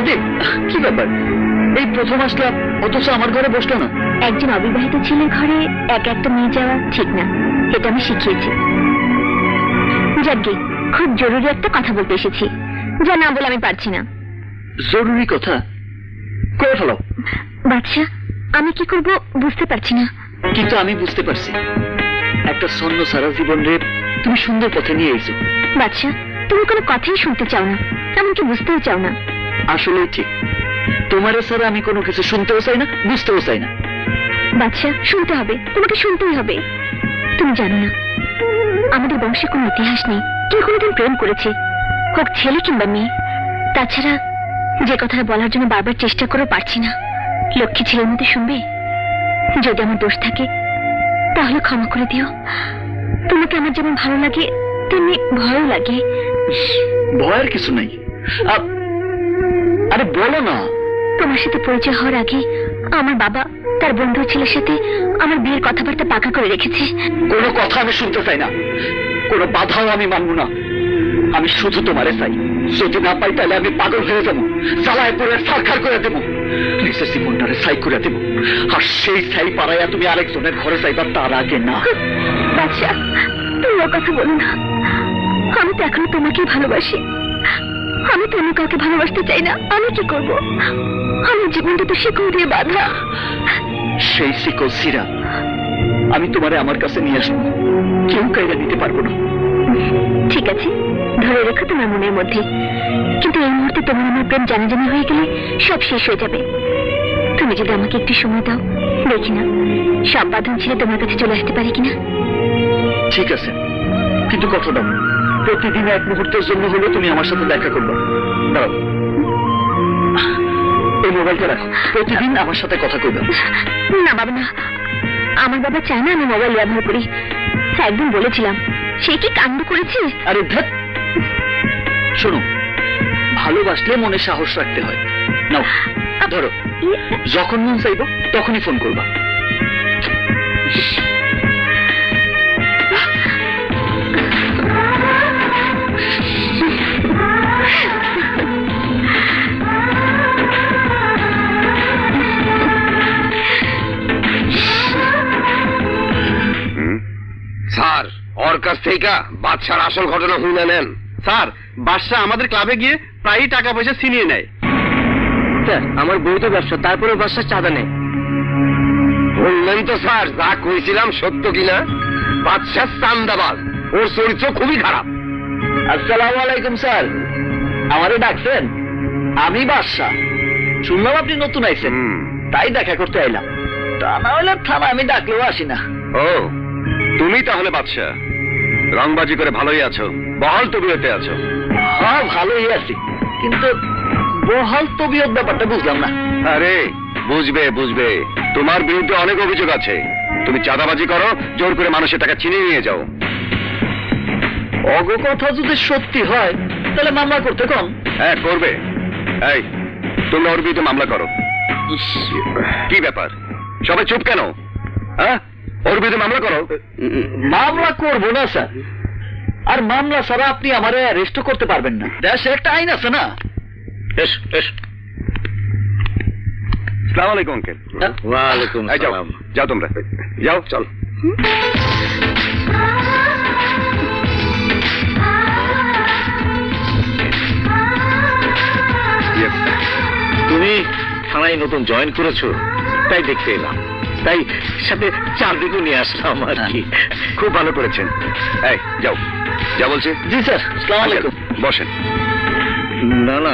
দাদি কি ব্যাপার? এই প্রথম আসলাম অথচ আমার ঘরে বসল না। একজন অবিবাহিত ছেলের ঘরে এক একটা মেয়ে যাওয়া ঠিক না এটা আমি শিখিয়েছি। যাকে খুব জরুরি একটা কথা বলতে এসেছি যা না বলে আমি পারছি না। জরুরি কথা? করে ফেলো। বাদশা আমি কি করব বুঝতে পারছি না। কিন্তু আমি বুঝতে পারছি। একটা স্বর্ণ সারা জীবন রে তুমি সুন্দর পথে নিয়ে এসো। বাদশা তুমি কোনো কথাই শুনতে চাও না এমনকি বুঝতেও চাও না। আসলে ঠিক। তোমারে ছাড়া আমি কোনো কিছু শুনতেও চাই না বুঝতেও চাই না। বাদশা শুনতে হবে তোমাকে শুনতেই হবে। তুমি জানো না আমাদের বংশে কোনো ইতিহাস নেই কেউ কোনোদিন প্রেম করেছে হোক ছেলে কিংবা মেয়ে। তাছাড়া যে কথাটা বলার জন্য বারবার চেষ্টা করেও পারছি না। লক্ষ্মী ছেলের মতো শুনবে? যদি আমার দোষ থাকে তাহলে ক্ষমা করে দিও। তোমাকে আমার যেমন ভালো লাগে তেমনি ভয়ও লাগে। ভয়ের কিছু নাই। আরে বলো না। তোমার সাথে পরিচয় হওয়ার আগে আমার বাবা তার বন্ধু ছেলের সাথে আমার বিয়ের কথাবার্তা পাকা করে রেখেছে। কোনো কথা আমি শুনতে চাই না। কোনো বাধাও আমি মানবো না। আমি শুধু তোমারে চাই। যদি না পাই তাহলে আমি পাগল হয়ে যাব। জ্বালায় পরে সারখার করে দেবো। জীবনটারে সাই করে দেবো। আর সেই সাই পাড়াইয়া তুমি আরেকজনের ঘরে চাইবা তার আগে না। বাচ্চা তুমি কথা বলো না। আমি তো এখনও তোমাকেই ভালোবাসি। আমি তো অন্য কাউকে ভালোবাসতে চাই না। আমি কি করব? আমার জীবনটা তো শিকল দিয়ে বাঁধা। সেই শিকল সিরা আমি তোমারে আমার কাছে নিয়ে আসব। কেউ কাইরা নিতে পারব না। ঠিক আছে ধরে রেখো তোমার মনের মধ্যে। কিন্তু এই মুহূর্তে তোমার আমার প্রেম জানাজানি হয়ে গেলে সব শেষ হয়ে যাবে। তুমি যদি আমাকে একটু সময় দাও দেখি না সব বাঁধন ছেড়ে তোমার কাছে চলে আসতে পারি কিনা? ঠিক আছে কিন্তু কথা দাও। প্রতিদিন এক মুহূর্তের জন্য হলেও তুমি আমার সাথে দেখা করবে। দাঁড়াও। এই মোবাইলটা রাখো। প্রতিদিন আমার সাথে কথা কইবে। না বাবা না। আমার বাবা চায় না আমি মোবাইল ব্যবহার করি। একদিন বলেছিলাম। সে কি কাণ্ড করেছে? আরে ধ্যাত শোনো ভালোবাসলে মনে সাহস রাখতে হয়। নাও ধরো। যখন মন চাইব তখনই ফোন করবা। ওর কাছ থেকে বাদশার আসল ঘটনা শুনে নেন। স্যার বাদশা আমাদের ক্লাবে গিয়ে প্রায়ই টাকা পয়সা ছিনিয়ে নেয়। স্যার আমার বৈধ ব্যবসা তারপরে বাসার চাঁদা নেই বললেন তো স্যার যা কইছিলাম সত্য কিনা? বাদশাহ চান্দাবাজ ওর চরিত্র খুবই খারাপ। আসসালামু আলাইকুম স্যার। আমারে ডাকছেন? আমি বাদশাহ। শুনলাম আপনি নতুন আইছেন। তাই দেখা করতে আইলাম। তা না হলে থানা আমি ডাকলেও আসি না। ও তুমি তাহলে বাদশাহ। রংবাজি করে ভালোই আছো বহাল তবিয়তে আছো। হ্যাঁ ভালোই আছি। কিন্তু বহাল তবিয়ত ব্যাপারটা বুঝলাম না। আরে বুঝবে বুঝবে। তোমার বিরুদ্ধে অনেক অভিযোগ আছে। তুমি চাঁদাবাজি করো জোর করে মানুষের টাকা চিনিয়ে নিয়ে যাও। অগ কথা যদি সত্যি হয় তাহলে মামলা করতে কম। হ্যাঁ করবে। এই তোমরা ওর বিরুদ্ধে মামলা করো। কি ব্যাপার? সবাই চুপ কেন? হ্যাঁ? ওর বিরুদ্ধে মামলা করো। মামলা করব না স্যার। আর মামলা ছাড়া আপনি আমারে অ্যারেস্ট করতে পারবেন না। দেশে একটা আইন আছে না? এস এস। সালাম আলাইকুম আঙ্কেল। ওয়ালাইকুম সালাম যাও তোমরা। যাও চল. তুমি থানায় নতুন জয়েন করেছ তাই দেখতে এলাম। তাই সাথে চারদিকে নিয়ে আসলাম আর কি। খুব ভালো করেছেন। এই যাও। যা বলছে। জি স্যার। সালাম আলাইকুম। বসেন। না না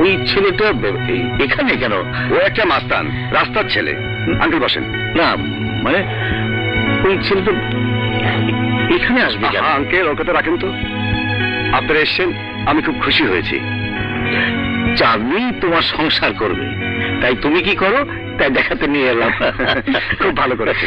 ওই ছেলেটা এখানে কেন? ও একটা মাস্তান রাস্তার ছেলে। আঙ্কেল বসেন। না মানে ওই ছেলেটা এখানে আসবে আঙ্কেল ওর কথা রাখেন তো। আপনারা এসছেন আমি খুব খুশি হয়েছি। চাঁদনি তোমার সংসার করবে। তাই তুমি কি করো? দেখাতে নিয়ে এলাম। খুব ভালো করেছে